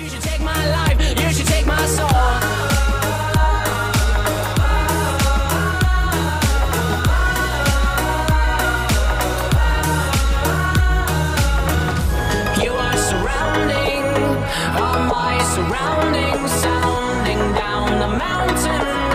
You should take my life, you should take my soul. You are surrounding sounding down the mountain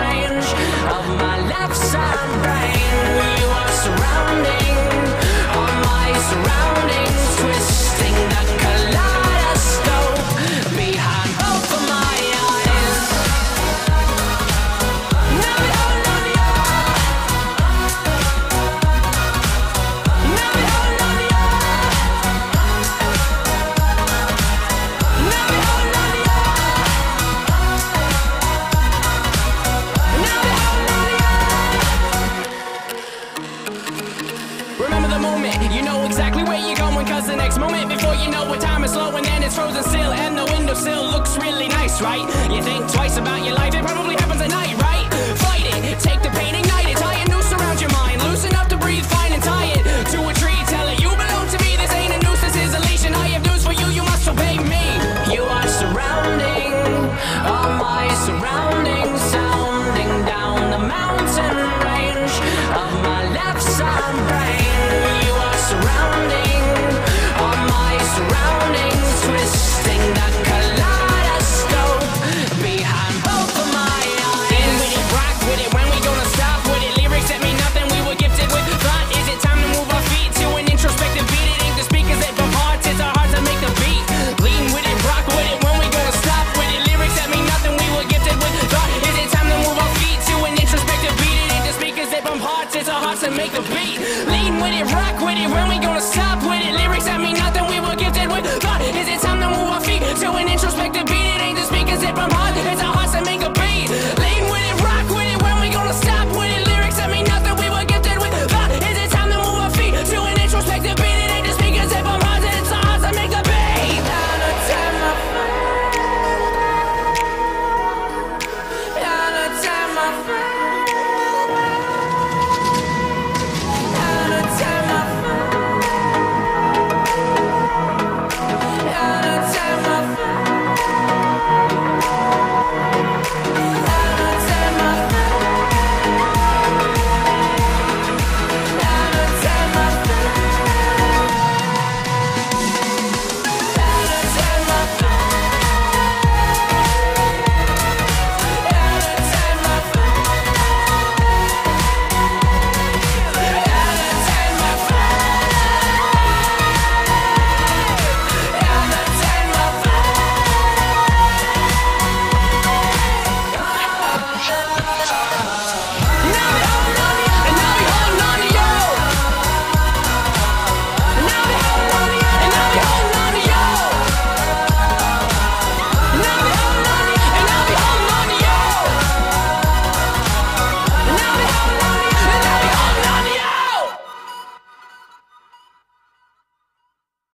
moment, you know exactly where you're going Cause the next moment before you know what time is slow And then it's frozen still. And the windowsill looks really nice, right? You think twice about your life, it probably happens at night, right? Fight it, take the pain, ignite it Tie a noose around your mind, loosen up to breathe fine and tie it To a tree, tell it you belong to me This ain't a noose, this is a leash And I have news for you, you must obey me. You are surrounding all my surroundings Sounding down the mountain range of my left side hearts that make the beat. Lean with it, rock with it, when we